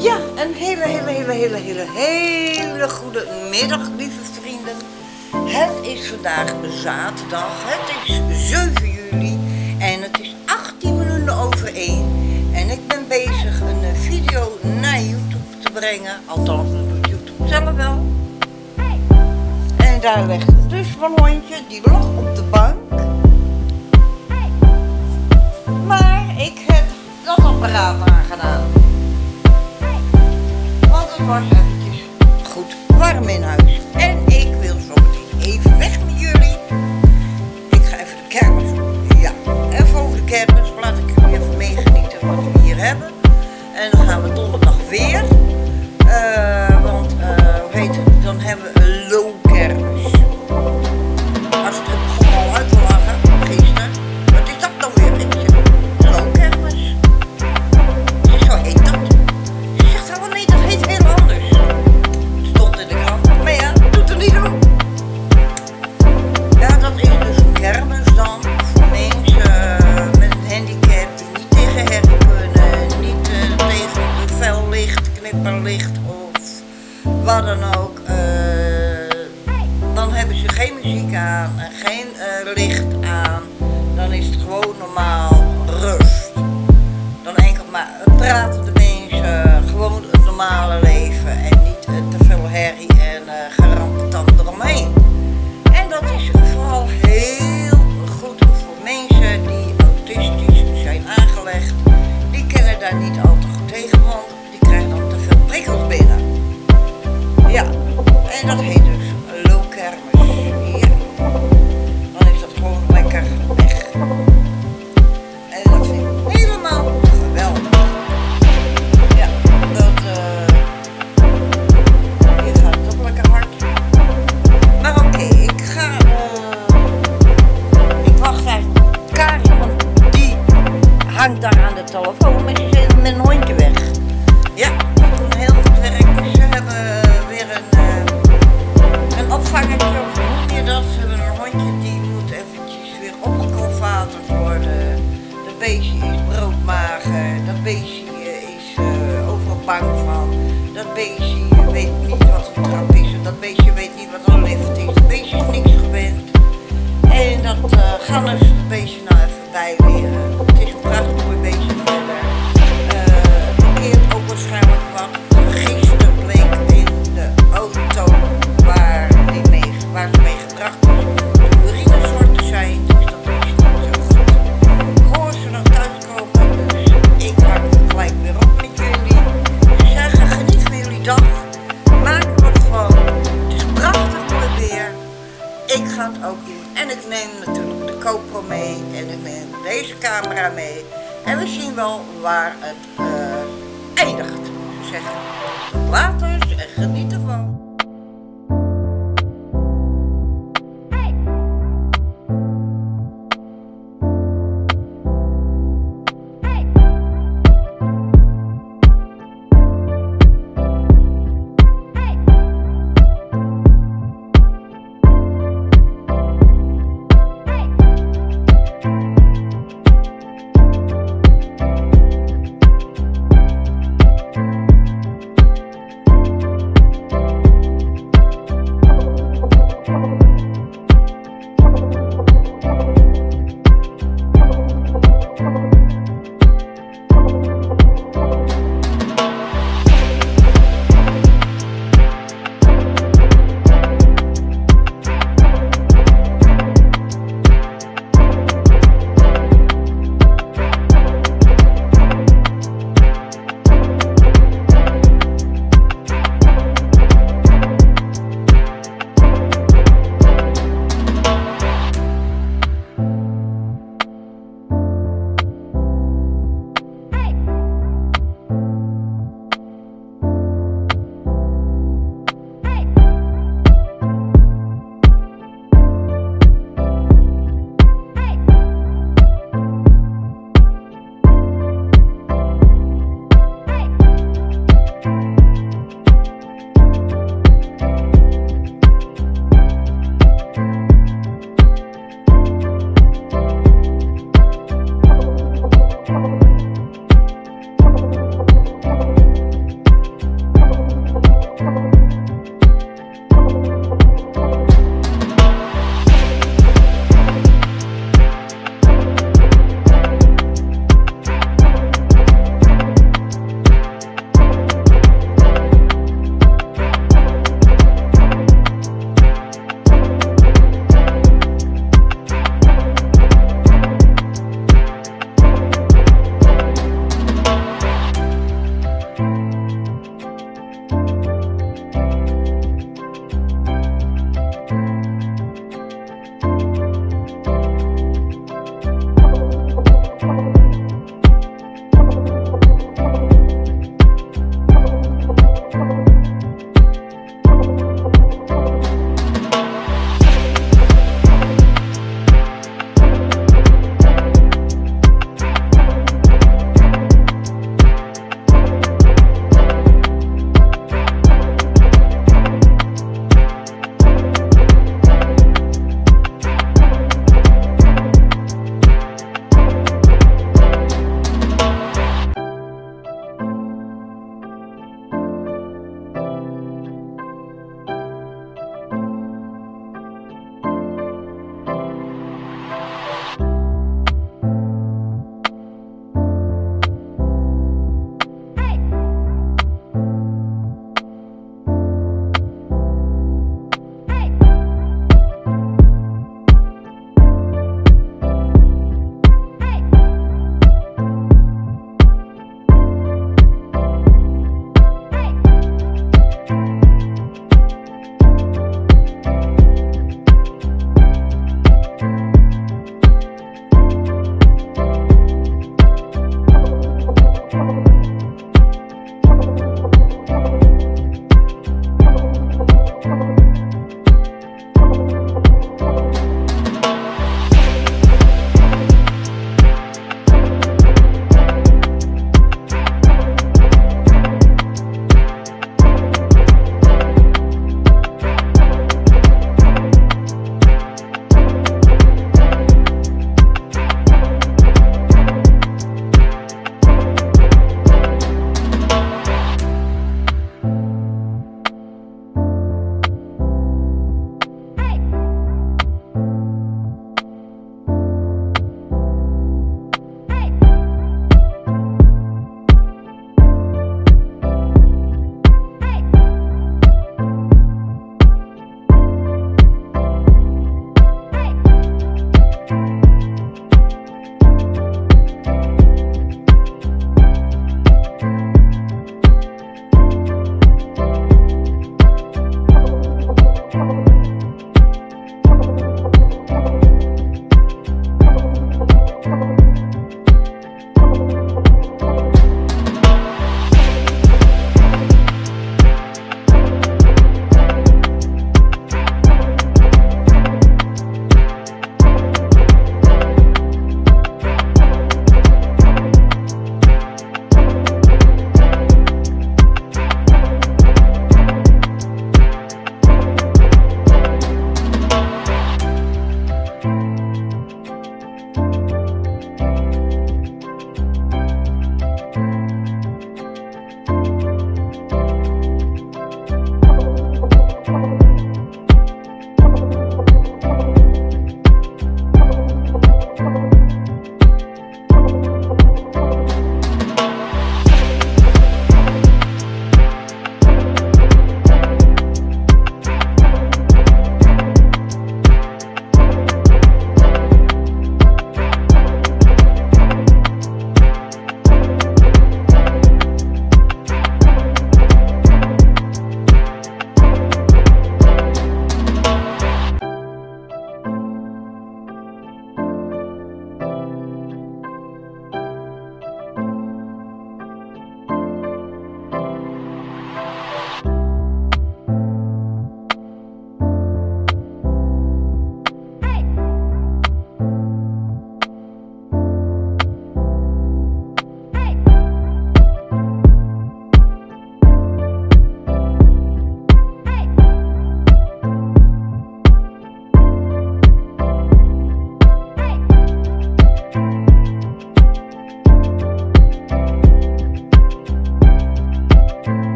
Ja, een hele, hele, hele, hele, hele, hele goede middag, lieve vrienden. Het is vandaag zaterdag, het is 7 juli en het is 18 minuten over 1. En ik ben bezig een video naar YouTube te brengen, althans dat doet YouTube zelf wel. En daar ligt het dus hondje die lag op de bank. Maar ik heb dat apparaat aangedaan. Maar goed warm in huis. En ik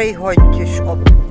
twee hondjes op.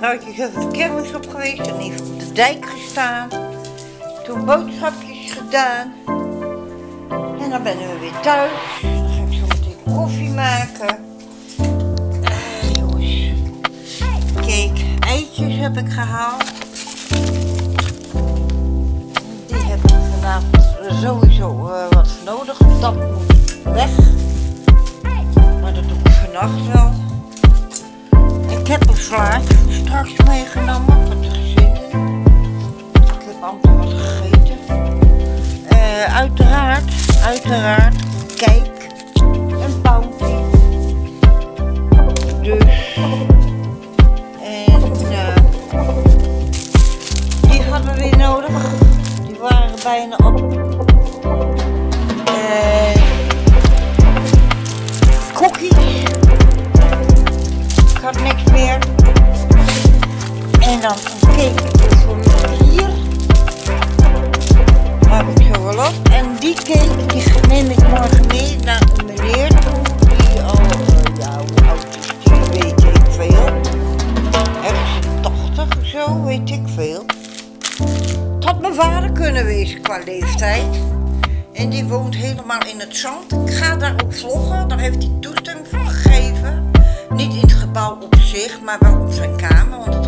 had ik even de kermis op geweest en even op de dijk gestaan. Toen boodschapjes gedaan. En dan ben ik weer thuis. Dan ga ik zo meteen koffie maken. Uh, jongens. Kijk, eitjes heb ik gehaald. Die heb ik vanavond sowieso eh, wat nodig. Dat moet weg. Maar dat doe ik vannacht wel kippenslaat. Straks meegenomen voor het dus gezin. Ik heb altijd wat gegeten. Eh, uiteraard, uiteraard, kijk, een bounty. Dus, en uh, die hadden we weer nodig. Die waren bijna op die keek die neem ik morgen mee naar een meneer toe. Die al, uh, ja, hoe oud is die, weet ik veel. Ergens 80 of zo, weet ik veel. Het had mijn vader kunnen wezen qua leeftijd. En die woont helemaal in het zand. Ik ga daar ook vloggen, daar heeft hij toestemming gegeven. Niet in het gebouw op zich, maar wel op zijn kamer.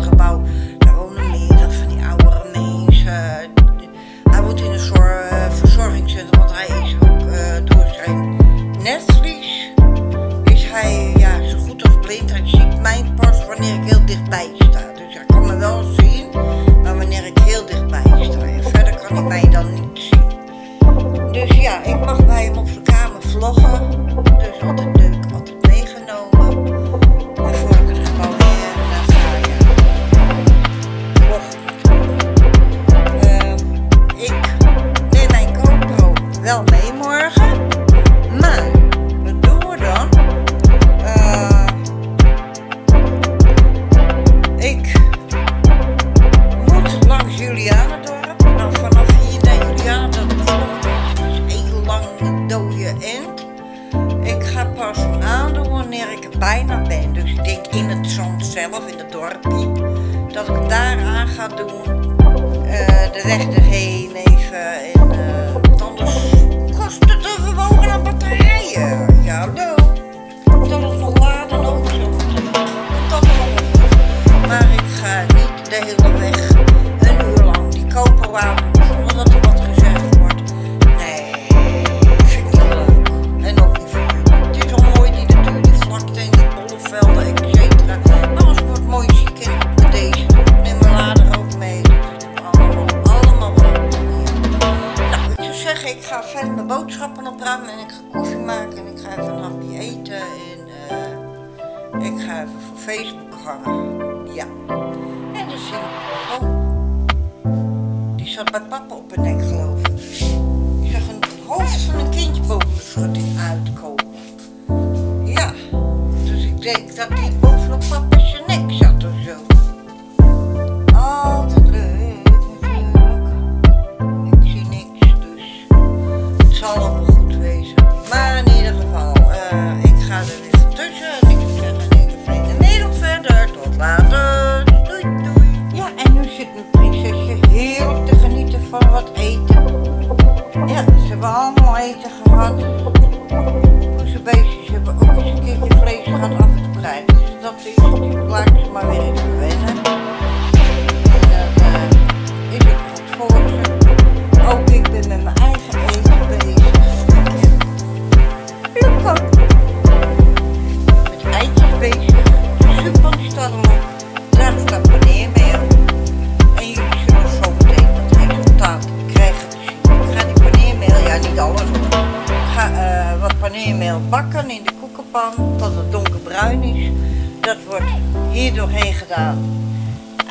Ik die bovenop papa's zijn nek zat of.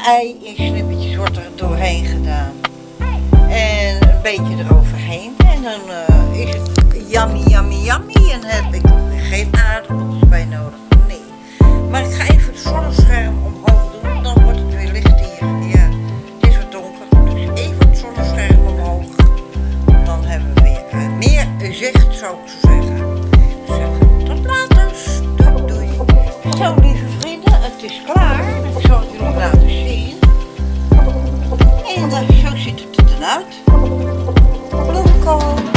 ei in snippetjes wordt er doorheen gedaan. En een beetje eroverheen. En dan eh, is het yummy, yummy, yummy. En heb ik geen aardappels bij nodig. Nee. Maar ik ga even het zonnescherm omhoog doen. Dan wordt het weer licht hier. Ja, het is wat donker. Dus even het zonnescherm omhoog. Dan hebben we weer eh, meer zicht, zou ik zo zeggen. Dus, eh, tot later. Doei, doei. Zo, lieve vrienden, het is klaar laten zien. En dat, zo ziet het eruit. Bloemkool.